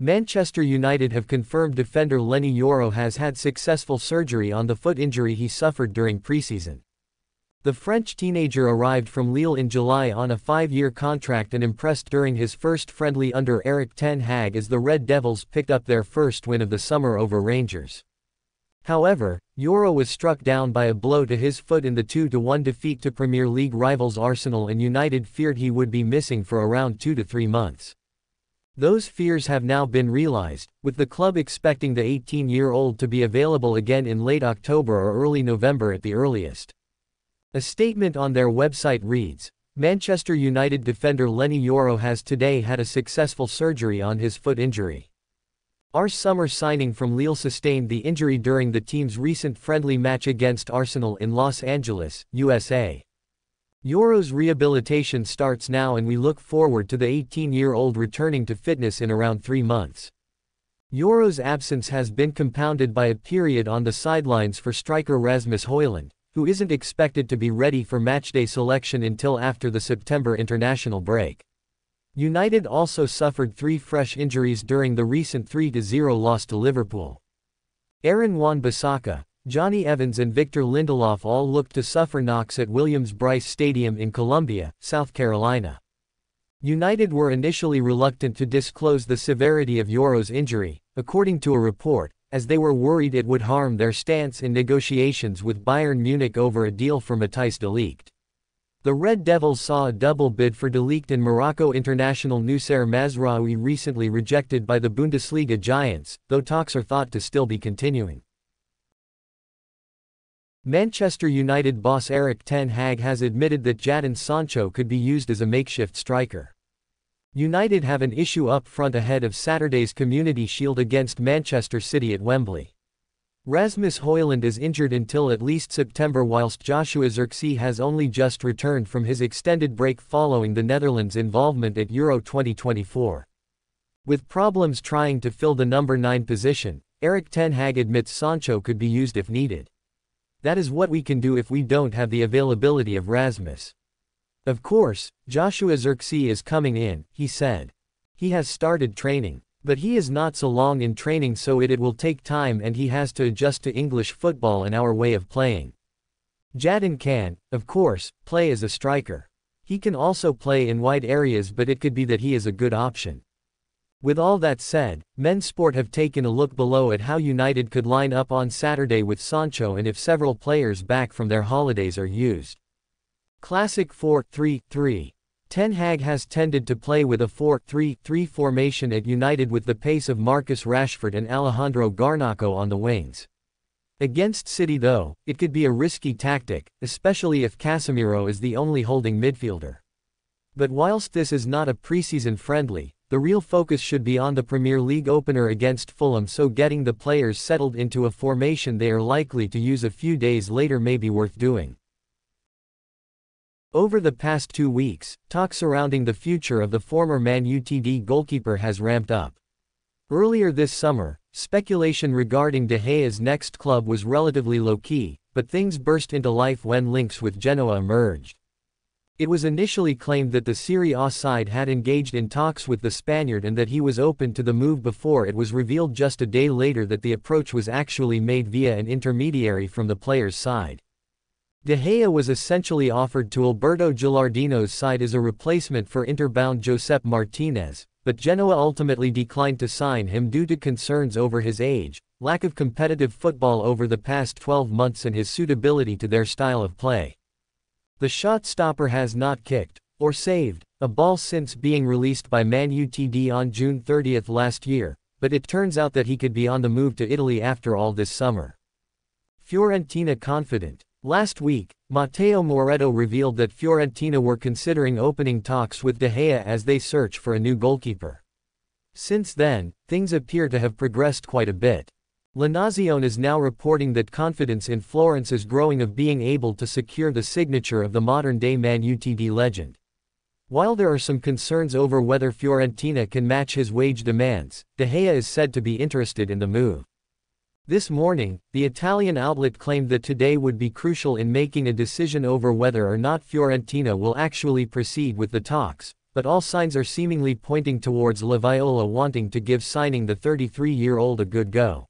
Manchester United have confirmed defender Lenny Yoro has had successful surgery on the foot injury he suffered during preseason. The French teenager arrived from Lille in July on a five-year contract and impressed during his first friendly under Erik ten Hag as the Red Devils picked up their first win of the summer over Rangers. However, Yoro was struck down by a blow to his foot in the 2-1 defeat to Premier League rivals Arsenal and United feared he would be missing for around 2 to 3 months. Those fears have now been realized, with the club expecting the 18-year-old to be available again in late October or early November at the earliest. A statement on their website reads, Manchester United defender Lenny Yoro has today had a successful surgery on his foot injury. Our summer signing from Lille sustained the injury during the team's recent friendly match against Arsenal in Los Angeles, USA. Yoro's rehabilitation starts now and we look forward to the 18-year-old returning to fitness in around three months. Yoro's absence has been compounded by a period on the sidelines for striker Rasmus Højlund, who isn't expected to be ready for matchday selection until after the September international break. United also suffered three fresh injuries during the recent 3-0 loss to Liverpool. Aaron Wan-Bissaka, Jonny Evans and Victor Lindelof all looked to suffer knocks at Williams-Brice Stadium in Columbia, South Carolina. United were initially reluctant to disclose the severity of Yoro's injury, according to a report, as they were worried it would harm their stance in negotiations with Bayern Munich over a deal for Matthijs de Ligt. The Red Devils saw a double bid for de Ligt and Morocco international Noussair Mazraoui recently rejected by the Bundesliga giants, though talks are thought to still be continuing. Manchester United boss Erik ten Hag has admitted that Jadon Sancho could be used as a makeshift striker. United have an issue up front ahead of Saturday's Community Shield against Manchester City at Wembley. Rasmus Højlund is injured until at least September whilst Joshua Zirkzee has only just returned from his extended break following the Netherlands' involvement at Euro 2024. With problems trying to fill the number 9 position, Erik ten Hag admits Sancho could be used if needed. That is what we can do if we don't have the availability of Rasmus. Of course, Joshua Zirkzee is coming in, he said. He has started training. But he is not so long in training so it, it will take time and he has to adjust to English football and our way of playing. Jadon can, of course, play as a striker. He can also play in wide areas but it could be that he is a good option. With all that said, men's sport have taken a look below at how United could line up on Saturday with Sancho and if several players back from their holidays are used. Classic 4-3-3. Ten Hag has tended to play with a 4-3-3 formation at United with the pace of Marcus Rashford and Alejandro Garnacho on the wings. Against City though, it could be a risky tactic, especially if Casemiro is the only holding midfielder. But whilst this is not a preseason friendly, the real focus should be on the Premier League opener against Fulham so getting the players settled into a formation they are likely to use a few days later may be worth doing. Over the past two weeks, talk surrounding the future of the former Man UTD goalkeeper has ramped up. Earlier this summer, speculation regarding De Gea's next club was relatively low-key, but things burst into life when links with Genoa emerged. It was initially claimed that the Serie A side had engaged in talks with the Spaniard and that he was open to the move before it was revealed just a day later that the approach was actually made via an intermediary from the player's side. De Gea was essentially offered to Alberto Gilardino's side as a replacement for Interbound Josep Martinez, but Genoa ultimately declined to sign him due to concerns over his age, lack of competitive football over the past 12 months and his suitability to their style of play. The shot stopper has not kicked, or saved, a ball since being released by Man UTD on June 30 last year, but it turns out that he could be on the move to Italy after all this summer. Fiorentina confident. Last week, Matteo Moretto revealed that Fiorentina were considering opening talks with De Gea as they search for a new goalkeeper. Since then, things appear to have progressed quite a bit. La Nazione is now reporting that confidence in Florence is growing of being able to secure the signature of the modern-day Man UTD legend. While there are some concerns over whether Fiorentina can match his wage demands, De Gea is said to be interested in the move. This morning, the Italian outlet claimed that today would be crucial in making a decision over whether or not Fiorentina will actually proceed with the talks, but all signs are seemingly pointing towards La Viola wanting to give signing the 33-year-old a good go.